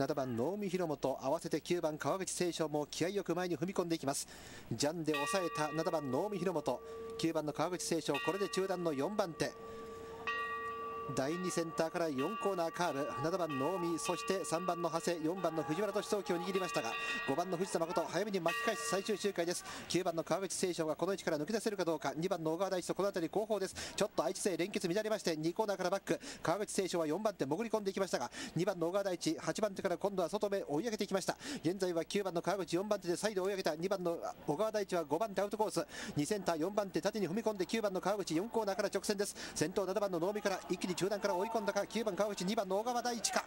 7番能見広本合わせて9番川口清翔も気合よく前に踏み込んでいきます。ジャンで抑えた7番能見広本9番の川口清翔これで中段の4番手。第2センターから4コーナーカーブ。7番能見そして3番の長谷4番の藤原俊樹を握りましたが5番の藤田誠早めに巻き返す最終周回です。9番の川口清翔がこの位置から抜け出せるかどうか。2番の小川大地とこの辺り後方です。ちょっと愛知勢連結乱れまして2コーナーからバック。川口清翔は4番手潜り込んでいきましたが2番の小川大地8番手から今度は外目追い上げていきました。現在は9番の川口4番手で再度追い上げた。2番の小川大地は5番手アウトコース。2センター4番手縦に踏み込んで9番の川口4コーナーから直線です。先頭7番の能見から一気に中段から追い込んだか9番川口2番の小川大地か？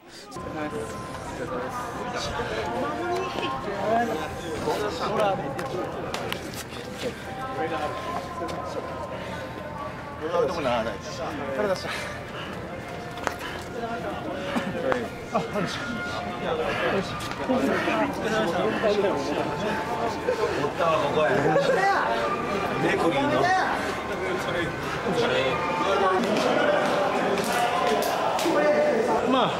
まあ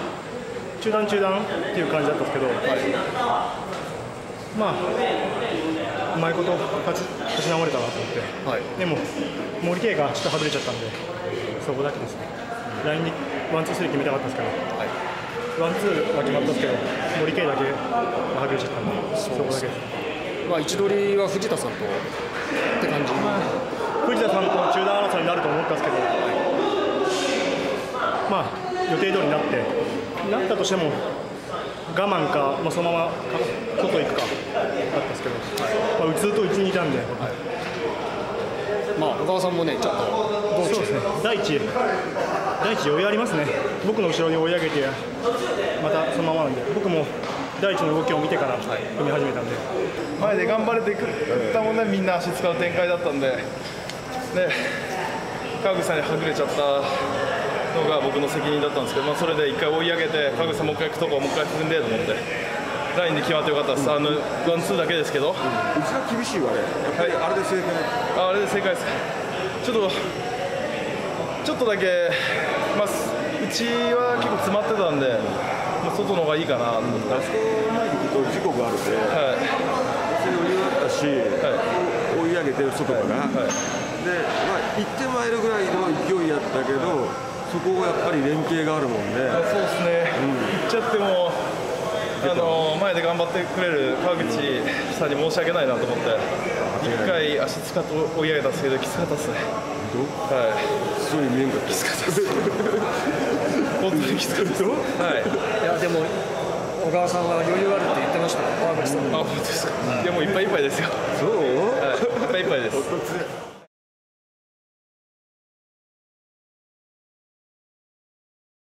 中団中団っていう感じだったんですけど、まあうまいこと立ち立ち直れたなと思って、でも森圭がちょっと外れちゃったんでそこだけですね。ラインにワンツースリー決めたかったですけど、ワンツーは決まったんですけど森圭だけ外れちゃったんでそこだけです。まあ、位置取りは藤田さんとって感じ、藤田さんと中団争いになると思ったんですけど、まあ、予定通りになって、なったとしても、我慢か、まあ、そのままか外行くかだったんですけど、まあ、ずっとうちにいたんで、まあ、小川さんもね、ちょっとどうそうですね、第一、第一余裕ありますね、僕の後ろに追い上げて、またそのままなんで、僕も第一の動きを見てから踏み始めたんで。前で頑張れてくったもんねみんな足使う展開だったんで。で川口さんにはぐれちゃったのが僕の責任だったんですけど、まあ、それで一回追い上げて川口さんもう一回行くとこもう一回踏んでと思ってラインで決まってよかったです、あのワンツーだけですけど。うちが厳しいわね。やっぱりあれで正解。ああれで正解です。ちょっとちょっとだけ、まあ、うちは結構詰まってたんで、まあ、外の方がいいかなと思って、あそこ前に行くと事故があるんではい。それ余裕あったし、追い上げて外から、はい。で、まあ、行ってまいるぐらいの勢いやったけどそこがやっぱり連携があるもんねそうですね、行っちゃっても、あの前で頑張ってくれる川口さんに申し訳ないなと思って、一回足使って追い上げたんですけど、きつかったですね。はそういう面がきつかったですい、本当にきつかったです。はい。いやでも小川さんは余裕あるって言ってましたよ川口さんあ、本当ですか。いや、もういっぱいいっぱいですよ。そう？はい、